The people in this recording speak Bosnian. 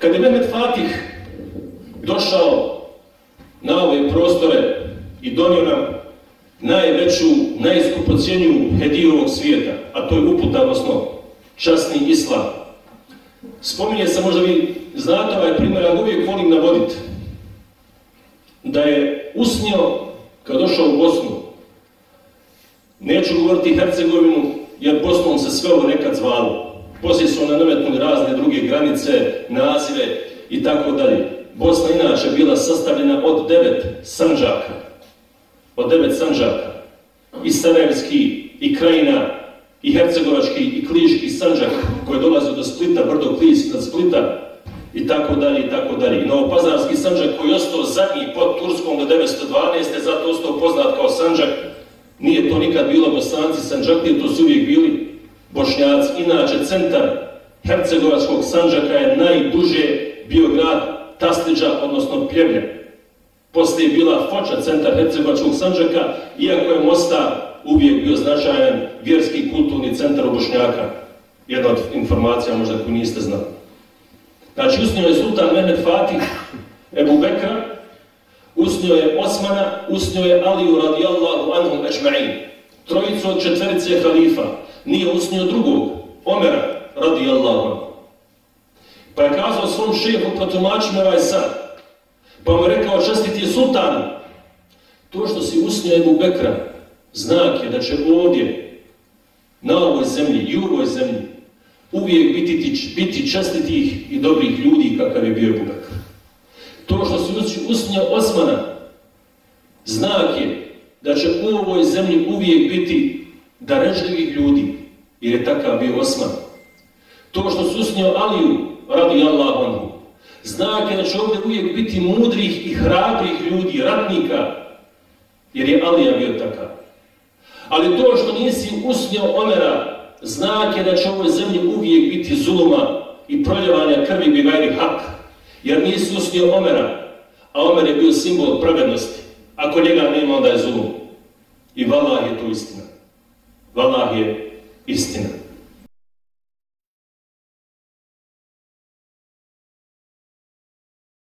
Kad je Mehmet Fatih došao na ove prostore i donio nam najveću, najskupocijeniju hediju ovog svijeta, a to je uputa, odnosno časni islam. Spominje se, možda vi znate ovaj primjer, ali uvijek volim navoditi, da je usnio, kad došao u Bosnu, neću govoriti Hercegovinu, jer Bosnom se sve ovo nekad zvalo. Poslije su na nametnu razne druge granice, nazive i tako dalje. Bosna inače bila sastavljena od devet sanđaka. Od devet sanđaka. I Sarajevski, i Krajina, i Hercegovački, i Kliški sanđak koji dolaze do Splita, brdo Klijsk nad Splita, i tako dalje, i tako dalje. I Novopazarski sanđak koji je ostao zadnji pod Turskom do 912. zato ostao poznat kao sanđak. Nije to nikad bilo bosanci sanđaklije, to su uvijek bili bošnjaci. Inače, centar Hercegovačkog sanđaka je najduže bio grad Tasliđa, odnosno Pljevlja. Poslije je bila Foča, centar Hercegovačkog sanđaka, iako je Mostar uvijek bio značajan vjerski kulturni centar u Bošnjaka. Jedna od informacija možda koju niste znali. Znači, usnio je sultan Mehmed Fatih, Ebu Bekra, usnio je Osmana, usnio je Aliju radijallahu anhum ajma'in. Trojicu od četverice halifa. Nije usnio drugog, Omera radijallahu anhum. Pa je kazao svom šehu, protumači pa me ovaj san. Pa mu je rekao, čestiti je sultan. To što si usnio Ebu Bekra, znak je da će ovdje, na ovoj zemlji i u ovoj zemlji, uvijek biti, biti čestitih i dobrih ljudi kakav je bio Ebu To što si usnio Osmana, znak je da će u ovoj zemlji uvijek biti darežljivih ljudi, jer je takav bio Osman. To što si usnio Aliju, radi Allah anhu. Znak je da će ovdje uvijek biti mudrih i hrabrih ljudi, ratnika, jer je Alija bio takav. Ali to što nisi usnio Omera, znak je da će ovoj zemlji uvijek biti zuluma i proljevanja krvi bi gajri hak, jer nisi usnio Omera, a Omer je bio simbol pravednosti. Ako njega nema, onda je zulum. I valah je tu istina. Valah je istina.